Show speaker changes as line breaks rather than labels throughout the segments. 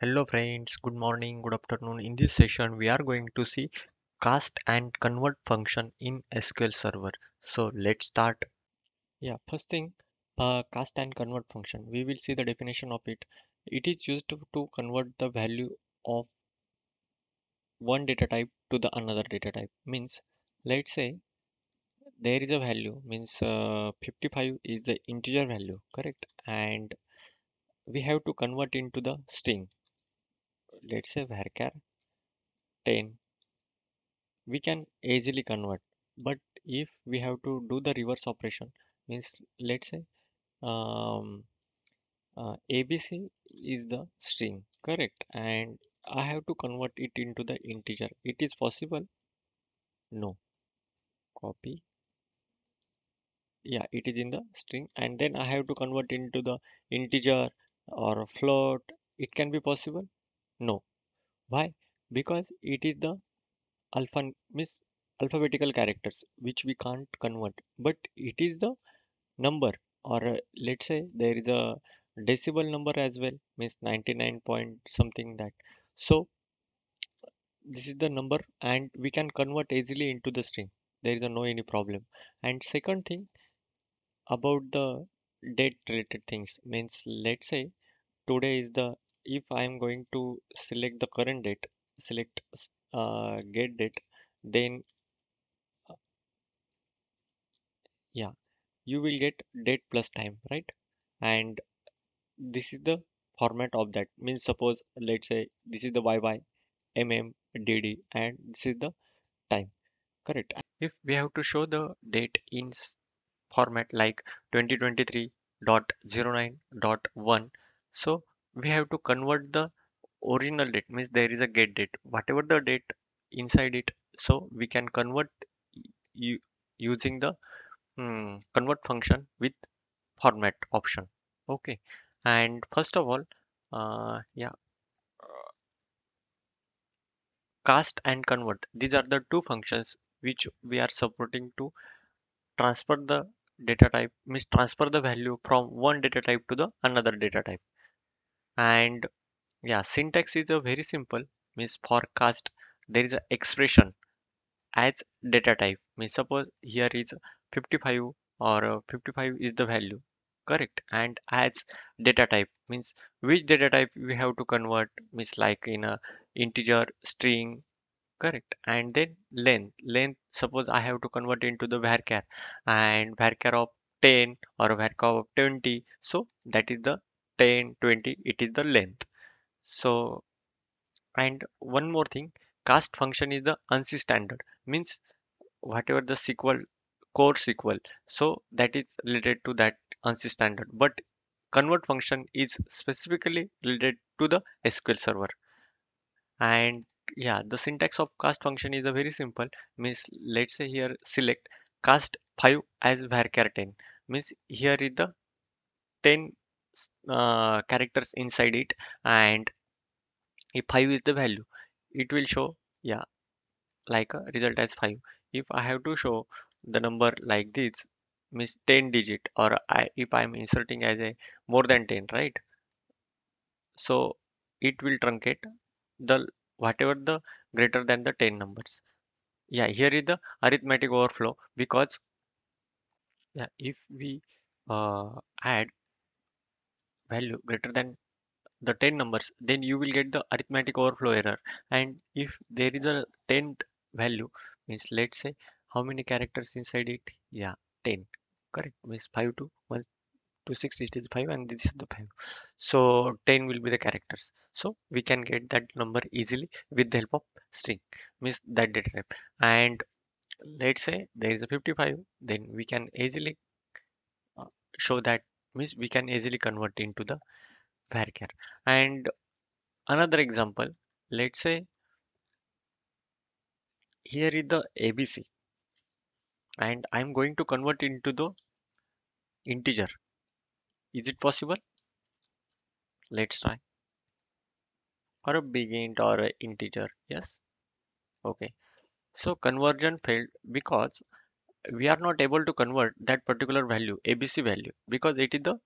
Hello friends, good morning, good afternoon. In this session, we are going to see cast and convert function in SQL Server. So let's start. Yeah, first thing, uh, cast and convert function. We will see the definition of it. It is used to, convert the value of one data type to the another data type. Means, let's say there is a value, means uh, 55 is the integer value, correct? And we have to convert into the string. Let's say varchar 10 we can easily convert. But if we have to do the reverse operation means let's say um, uh, abc is the string correct? And i have to convert it into the integer. It is possible? No. Copy. Yeah it is in the string. And then i have to convert into the integer or float. It can be possible no. Why? Because it is the alpha miss alphabetical characters which we can't convert. But it is the number or uh, let's say there is a decimal number as well means 99 point something that. So this is the number and we can convert easily into the string. There is no any problem. And second thing about the date related things. Means let's say today is the if i am going to select the current date select uh, get date then yeah you will get date plus time right? And this is the format of that. Means suppose let's say this is the yy mm dd and this is the time correct? If we have to show the date in format like 2023.09.1 so we have to convert the original date means there is a get date. Whatever the date inside it so we can convert using the hmm, convert function with format option. Okay. And first of all uh, yeah cast and convert. These are the two functions which we are supporting to transfer the data type means transfer the value from one data type to the another data type and yeah syntax is a very simple means forecast. There is an expression as data type. Means suppose here is 55 or uh, 55 is the value correct? And as data type means which data type we have to convert? Means like in a integer string correct? And then length. Length suppose i have to convert into the varchar and varchar of 10 or varchar of 20 so that is the 10 20 it is the length. So and one more thing cast function is the ANSI standard means whatever the SQL core SQL so that is related to that ANSI standard. But convert function is specifically related to the SQL server. And yeah the syntax of cast function is a very simple means let's say here select cast 5 as varchar 10 means here is the 10 uh, characters inside it and if 5 is the value it will show yeah like a result as 5 if i have to show the number like this means 10 digit or I, if i'm inserting as a more than 10 right? So it will truncate the whatever the greater than the 10 numbers. Yeah here is the arithmetic overflow because yeah if we uh, add value greater than the 10 numbers then you will get the arithmetic overflow error. And if there is a 10 value means let's say how many characters inside it? Yeah 10 correct. Means 5 to 1 to 6 it is 5 and this is the 5 so 10 will be the characters. So we can get that number easily with the help of string means that data type. And let's say there is a 55 then we can easily uh, show that means we can easily convert into the varchar and another example let's say here is the abc and i'm going to convert into the integer. Is it possible? Let's try. Or a big int or a integer yes? Okay. So conversion failed because we are not able to convert that particular value abc value because it is the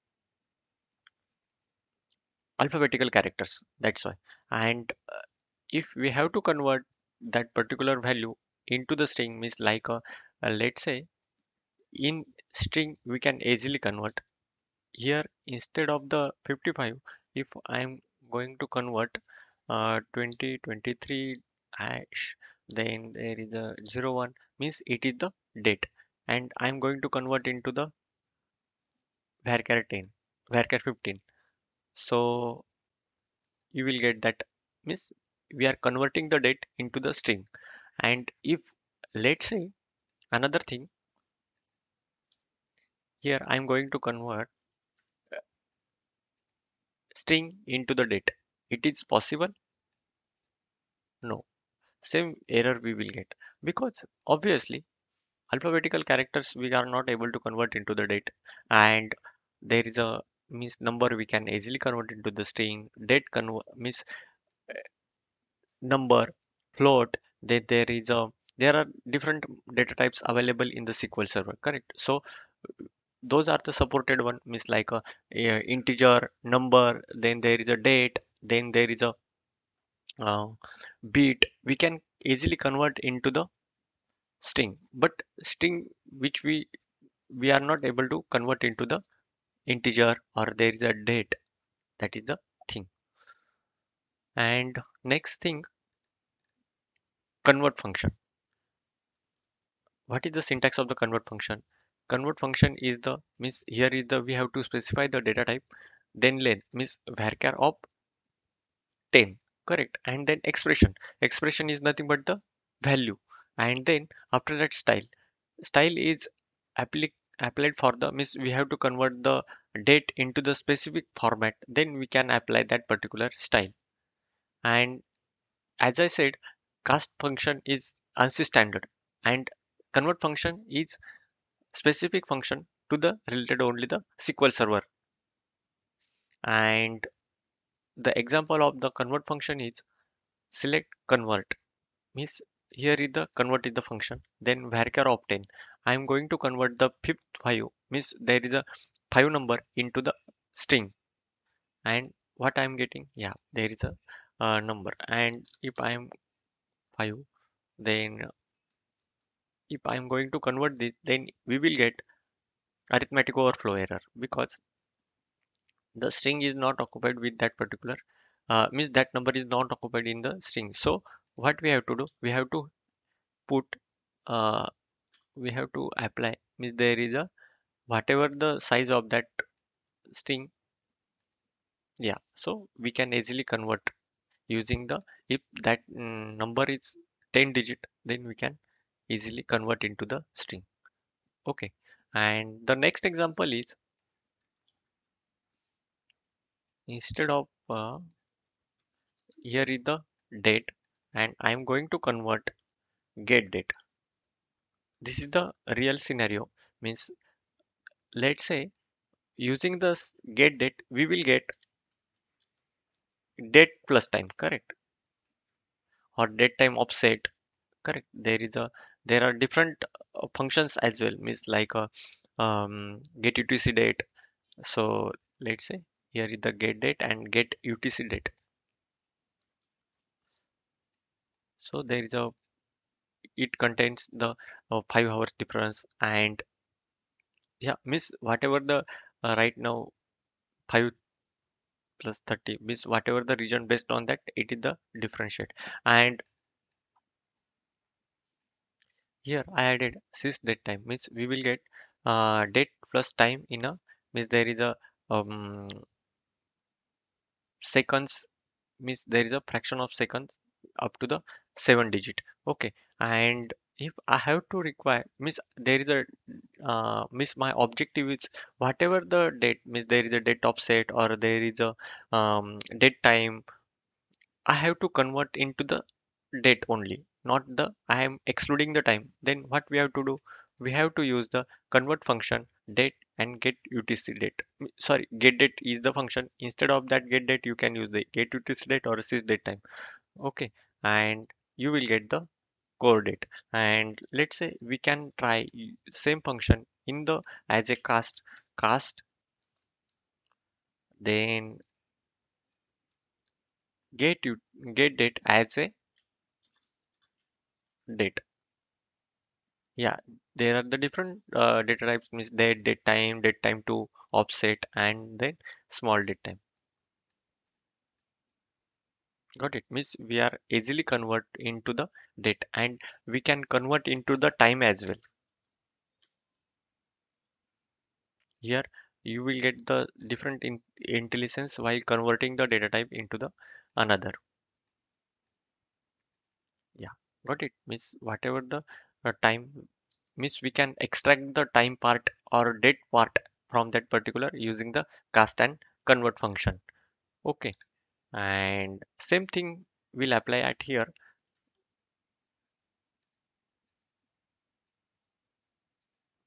alphabetical characters that's why. And uh, if we have to convert that particular value into the string means like a, uh, let's say in string we can easily convert. Here instead of the 55 if i'm going to convert uh, 2023 hash then there is a 01 means it is the date. And i'm going to convert into the varchar 10 varchar 15 so you will get that means we are converting the date into the string. And if let's say another thing here i'm going to convert string into the date. It is possible? No same error we will get. Because obviously alphabetical characters we are not able to convert into the date. And there is a means number we can easily convert into the string date convert means uh, number float then there is a there are different data types available in the sql server correct? So those are the supported one means like a, a integer number then there is a date then there is a uh, bit we can easily convert into the string. But string which we we are not able to convert into the integer or there is a date that is the thing. And next thing convert function. What is the syntax of the convert function? Convert function is the means here is the we have to specify the data type then length means varchar of 10 correct. And then expression. Expression is nothing but the value. And then after that style. Style is applied applied for the means we have to convert the date into the specific format. Then we can apply that particular style. And as i said cast function is ANSI standard and convert function is specific function to the related only the SQL server. And the example of the convert function is select convert. Means here is the convert is the function then varchar 10 i am going to convert the fifth five. Means there is a five number into the string. And what i am getting? Yeah there is a uh, number. And if i am five then if I am going to convert this, then we will get arithmetic overflow error. Because the string is not occupied with that particular uh, means that number is not occupied in the string. So what we have to do, we have to put uh, we have to apply means there is a whatever the size of that string yeah so we can easily convert using the if that mm, number is 10 digit then we can easily convert into the string okay and the next example is instead of uh, here is the date and I am going to convert get date. This is the real scenario. Means let's say using this get date we will get date plus time correct? Or date time offset correct? There is a there are different uh, functions as well. Means like a um, get utc date. So let's say here is the get date and get utc date. So there is a it contains the uh, five hours difference and yeah miss whatever the uh, right now 5 plus 30 means whatever the region based on that it is the differentiate. And here I added sys date time means we will get uh, date plus time in a means there is a um, seconds means there is a fraction of seconds up to the seven digit. Okay and if I have to require means there is a uh, means my objective is whatever the date means there is a date offset or there is a um, date time I have to convert into the date only not the I am excluding the time. Then what we have to do? We have to use the convert function date and get UTC date. Sorry get date is the function. Instead of that get date you can use the get UTC date or sys date time. Okay and you will get the core date. And let's say we can try same function in the as a cast cast then get you get date as a date. Yeah there are the different uh, data types means date date time date time to offset and then small date time. Got it? Means we are easily convert into the date and we can convert into the time as well. Here you will get the different in IntelliSense while converting the data type into the another. Yeah got it? Means whatever the uh, time means we can extract the time part or date part from that particular using the cast and convert function. Okay. And same thing will apply at here.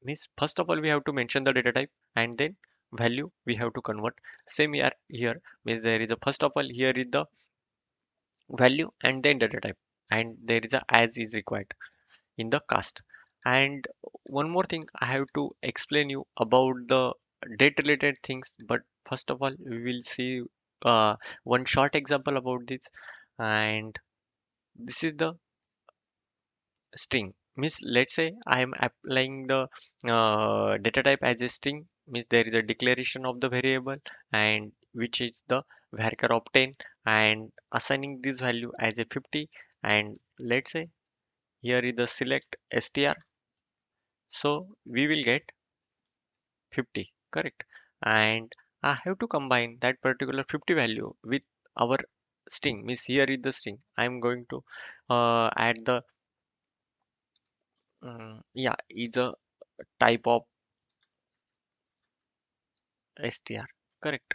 Means first of all we have to mention the data type and then value we have to convert. Same here here. Means there is a first of all here is the value and then data type. And there is a as is required in the cast and one more thing i have to explain you about the date related things but first of all we will see uh, one short example about this. And this is the string. Means let's say i am applying the uh, data type as a string. Means there is a declaration of the variable and which is the varchar obtain and assigning this value as a 50 and let's say here is the select str so we will get 50 correct? And i have to combine that particular 50 value with our string. Means here is the string. I'm going to uh, add the um, yeah is a type of str correct?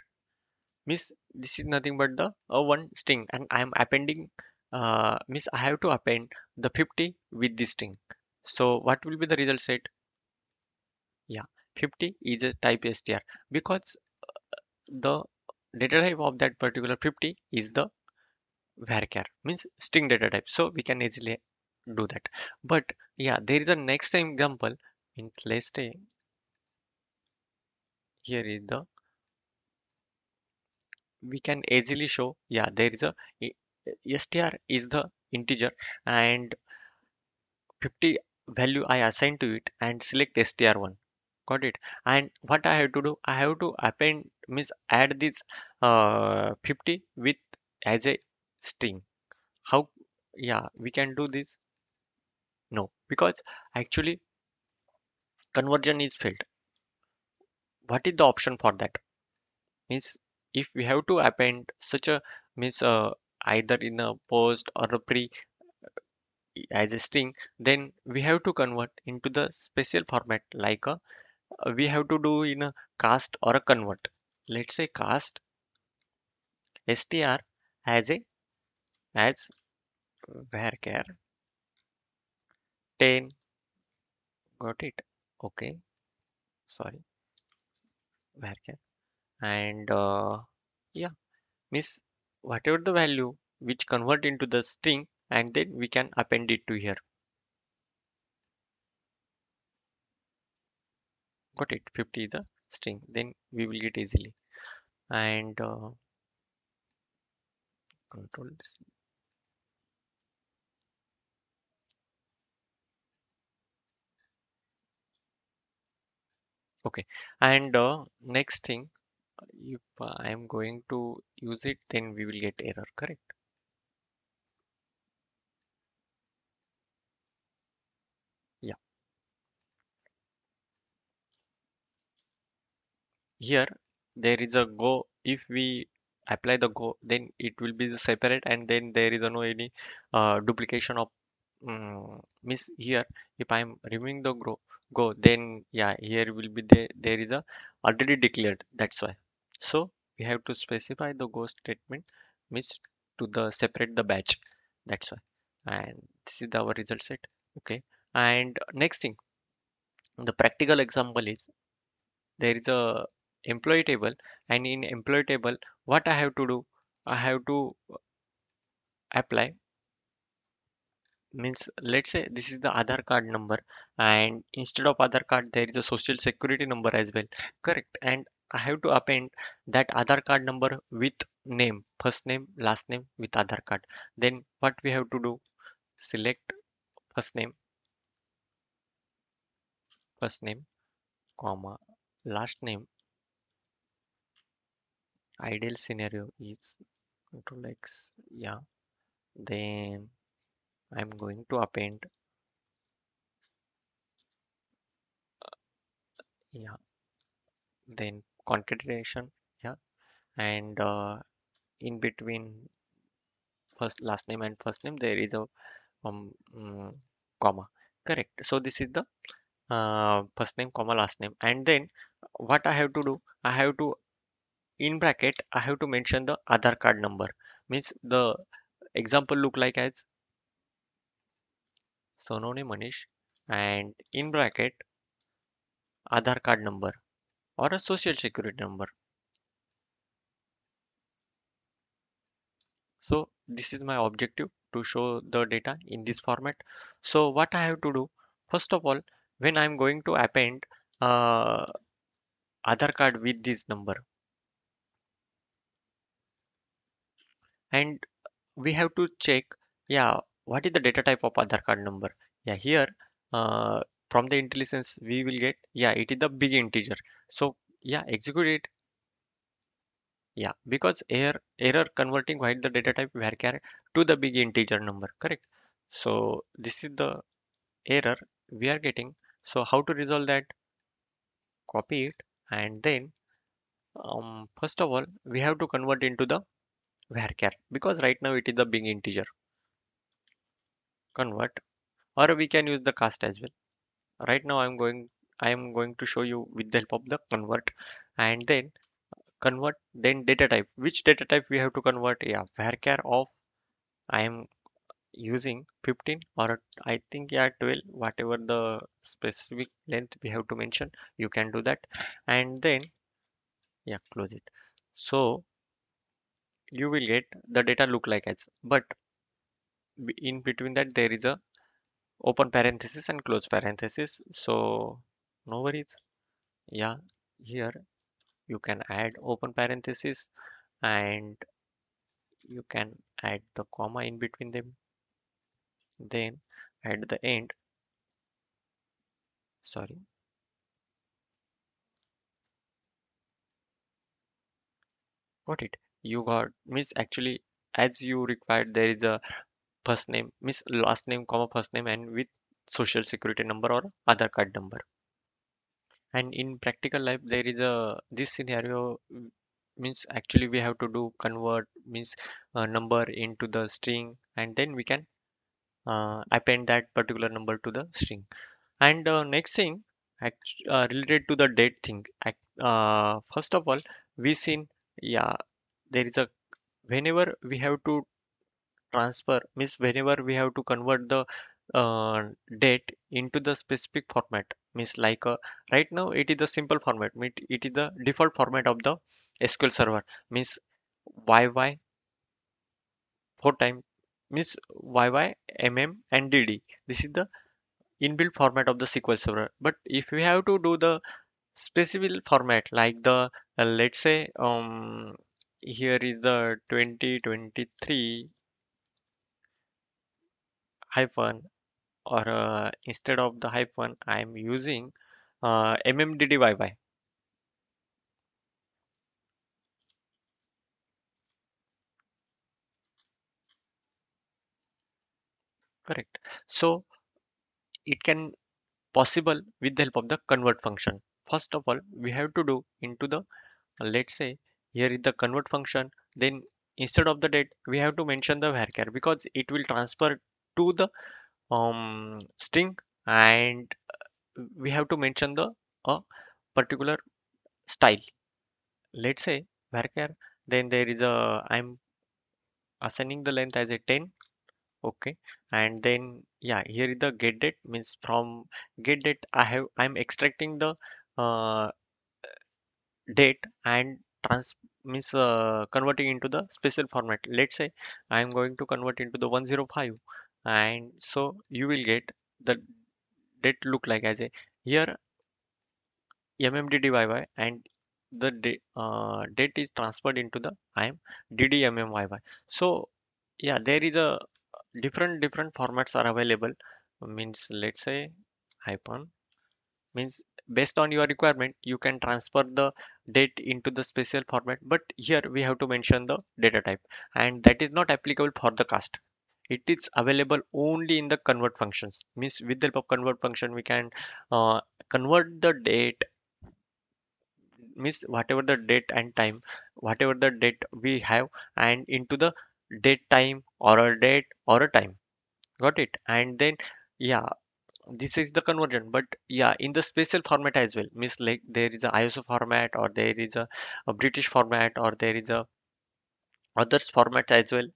Means this is nothing but the uh, one string. And i am appending uh, i have to append the 50 with this string so what will be the result set yeah 50 is a type str because uh, the data type of that particular 50 is the varchar means string data type. So we can easily do that. But yeah there is a next example. In let's say here is the we can easily show yeah there is a eh, str is the integer and 50 value I assign to it and select str1 got it? And what I have to do I have to append means add this uh, 50 with as a string. How yeah we can do this? No because actually conversion is failed. What is the option for that? Means if we have to append such a means uh, either in a post or a pre as a string then we have to convert into the special format like a we have to do in a cast or a convert. Let's say cast str as a as varchar 10 got it. Okay. Sorry. Varchar and uh, yeah. Miss whatever the value which convert into the string and then we can append it to here. Got it? 50 the string. Then we will get easily. And uh, control this. Okay. And uh, next thing if I am going to use it then we will get error correct here there is a go if we apply the go then it will be separate and then there is no any uh, duplication of um, miss here. If I'm removing the go go then yeah here will be there there is a already declared that's why. So we have to specify the go statement miss to the separate the batch that's why. And this is our result set okay. And next thing the practical example is there is a employee table and in employee table what I have to do I have to apply means let's say this is the Aadhaar card number and instead of Aadhaar card there is a social security number as well correct and I have to append that Aadhaar card number with name, first name, last name with Aadhaar card. Then what we have to do? Select first name, first name, comma, last name. Ideal scenario is control X, yeah. Then I'm going to append, yeah. Then concatenation, yeah, and uh, in between first last name and first name there is a um, mm, comma correct so this is the uh, first name comma last name and then what I have to do I have to in bracket I have to mention the Aadhaar card number. Means the example look like as Sonone Manish and in bracket Aadhaar card number or a social security number. So this is my objective to show the data in this format. So what I have to do? First of all when I'm going to append uh, card with this number and we have to check yeah what is the data type of Aadhaar card number? Yeah here uh, from the IntelliSense we will get yeah it is the big integer. So yeah execute it. Yeah because error error converting white the data type varchar to the big integer number correct? So this is the error we are getting. So how to resolve that? Copy it and then um, first of all we have to convert into the varchar because right now it is the big integer. Convert. Or we can use the cast as well. Right now i'm going i am going to show you with the help of the convert and then convert then data type. Which data type we have to convert? Yeah varchar of i am using 15 or i think yeah 12 whatever the specific length we have to mention you can do that. And then yeah close it. So you will get the data look like as. But in between that there is a open parenthesis and close parenthesis. So no worries. Yeah here you can add open parenthesis and you can add the comma in between them. Then at the end. Sorry. Got it you got means actually as you required there is a first name miss last name comma first name and with social security number or Aadhaar card number. And in practical life there is a this scenario means actually we have to do convert means a number into the string and then we can uh, append that particular number to the string. And uh, next thing uh, related to the date thing uh, first of all we seen yeah there is a whenever we have to transfer means whenever we have to convert the uh, date into the specific format means like uh, right now it is the simple format mean it is the default format of the SQL server means YY four time means YY MM and DD this is the inbuilt format of the SQL server. But if we have to do the specific format like the uh, let's say um here is the 2023 hyphen or uh, instead of the hyphen I'm using uh, mmddyy correct. So it can possible with the help of the convert function. First of all we have to do into the let's say here is the convert function then instead of the date we have to mention the varchar because it will transfer to the um, string and we have to mention the a particular style. Let's say varchar then there is a i'm assigning the length as a 10 okay and then yeah here is the get date means from get date i have i'm extracting the uh, date and trans means uh, converting into the special format let's say i'm going to convert into the 105 and so you will get the date look like as a here mmddyy and the date uh, date is transferred into the IM DDMMYY. So yeah, there is a different different formats are available. Means let's say hyphen means based on your requirement you can transfer the date into the special format but here we have to mention the data type and that is not applicable for the cast. It is available only in the convert functions. Means with the help of convert function we can uh, convert the date means whatever the date and time whatever the date we have and into the date time or a date or a time. Got it? And then yeah this is the conversion but yeah in the special format as well means like there is a iso format or there is a, a british format or there is a others format as well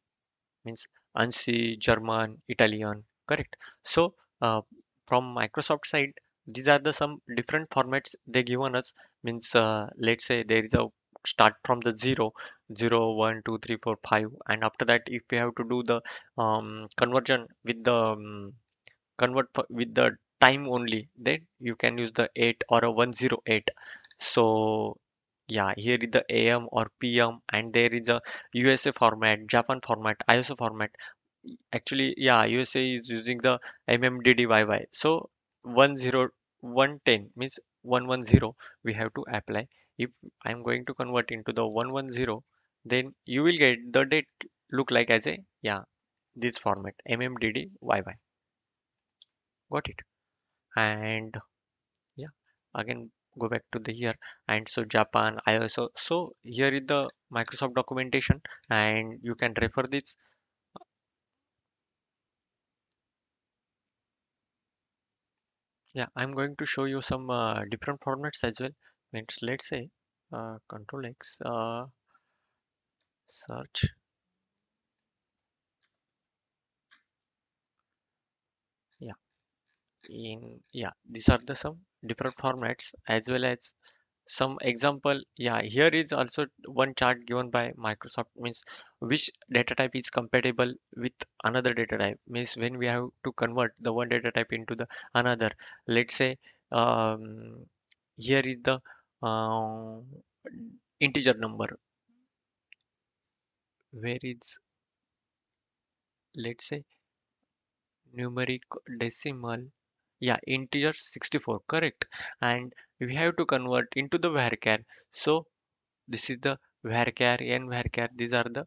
means ANSI, German, Italian, correct. So uh, from Microsoft side, these are the some different formats they given us. Means uh, let's say there is a start from the zero, zero, one, two, three, four, five, and after that, if we have to do the um, conversion with the um, convert with the time only, then you can use the eight or a one zero eight. So yeah, here is the AM or PM, and there is a USA format, Japan format, ISO format. Actually, yeah, USA is using the MMDDYY. So 10110 means 110 we have to apply. If I'm going to convert into the 110, then you will get the date look like as a yeah this format MMDDYY. Got it? And yeah, again go back to the here and so Japan i also So here is the Microsoft documentation and you can refer this Yeah, I'm going to show you some uh, different formats as well. Let's let's say uh, Control X uh, search. Yeah, in yeah, these are the some different formats as well as some example. Yeah, here is also one chart given by Microsoft means which data type is compatible with another data type means when we have to convert the one data type into the another. Let's say um, here is the uh, integer number where is let's say numeric decimal yeah integer 64 correct. And we have to convert into the varchar so this is the varchar n varchar these are the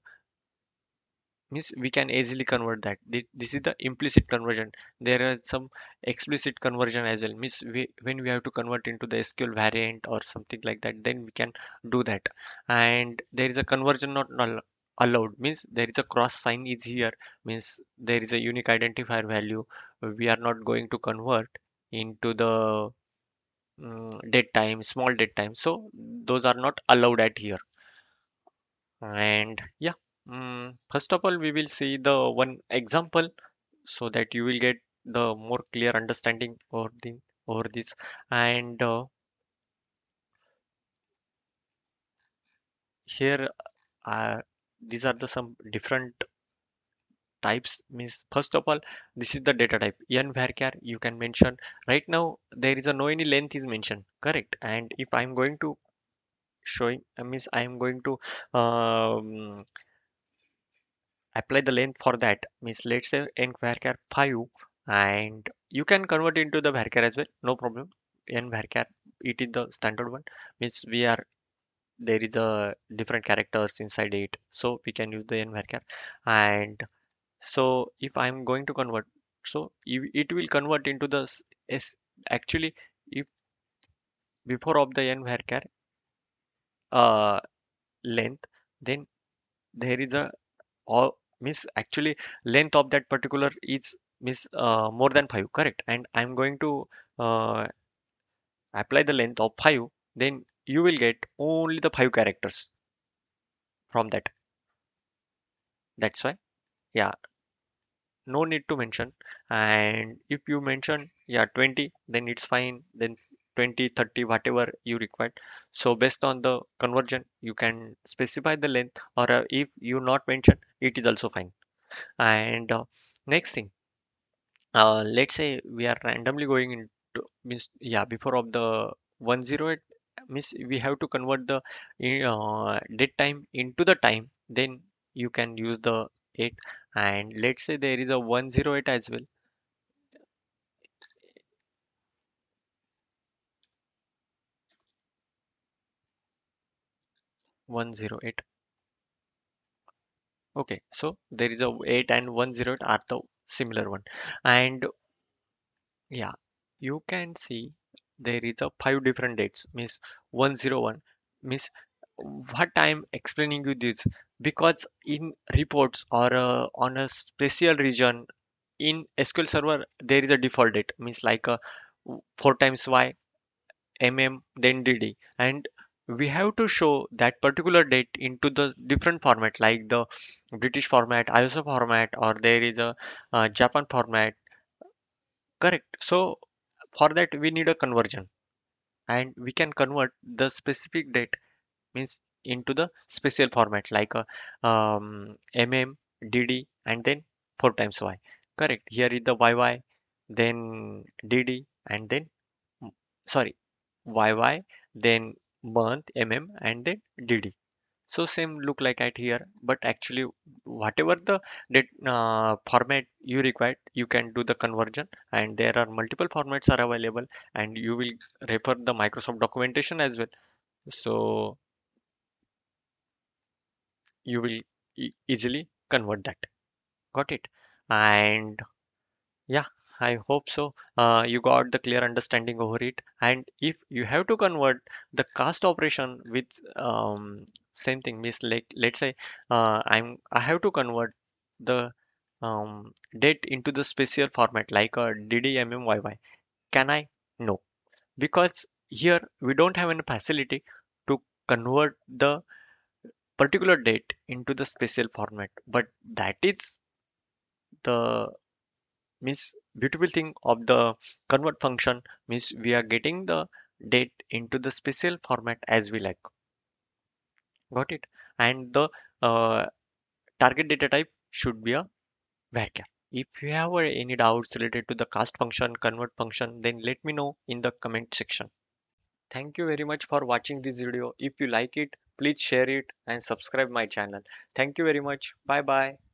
means we can easily convert that. This, this is the implicit conversion. There are some explicit conversion as well. Means we when we have to convert into the sql variant or something like that then we can do that. And there is a conversion not null allowed. Means there is a cross sign is here. Means there is a unique identifier value. We are not going to convert into the mm, date time small date time. So those are not allowed at here. And yeah mm, first of all we will see the one example so that you will get the more clear understanding over the over this. And uh, here uh, these are the some different types. Means first of all this is the data type. N varchar you can mention. Right now there is a no any length is mentioned. Correct. And if i'm going to showing uh, means i'm going to um, apply the length for that. Means let's say n varchar 5 and you can convert into the varchar as well. No problem. N varchar it is the standard one. Means we are there is a different characters inside it so we can use the n varchar. And so if i'm going to convert so it will convert into the s actually if before of the n varchar uh length then there is a or miss actually length of that particular is miss uh, more than 5 correct? And i'm going to uh, apply the length of 5 then you will get only the 5 characters from that. That's why yeah no need to mention. And if you mention yeah 20 then it's fine. Then 20 30 whatever you require so based on the conversion you can specify the length or uh, if you not mention it is also fine. And uh, next thing uh, let's say we are randomly going into means yeah before of the 108 means we have to convert the uh, date time into the time then you can use the 8 and let's say there is a 108 as well. One zero eight. Okay, so there is a eight and one zero eight are the similar one, and yeah, you can see there is a five different dates. Means one zero one. Means what I'm explaining you this because in reports or uh, on a special region in SQL Server there is a default date. Means like a four times y mm then dd and we have to show that particular date into the different format like the british format iso format or there is a uh, japan format correct so for that we need a conversion. And we can convert the specific date means into the special format like a um, mm dd and then 4 times y. Correct. Here is the yy then dd and then sorry yy then month mm and then dd so same look like at here. But actually whatever the uh, format you require you can do the conversion. And there are multiple formats are available. And you will refer the microsoft documentation as well. So you will e- easily convert that. Got it? And yeah i hope so. Uh, you got the clear understanding over it. And if you have to convert the cast operation with um, same thing means like let's say uh, i'm i have to convert the um, date into the special format like a ddmmyy can i? No. Because here we don't have any facility to convert the particular date into the special format. But that is the means beautiful thing of the convert function means we are getting the date into the special format as we like. Got it? And the uh, target data type should be a varchar if you have any doubts related to the cast function convert function then let me know in the comment section. Thank you very much for watching this video. If you like it please share it and subscribe my channel. Thank you very much. Bye bye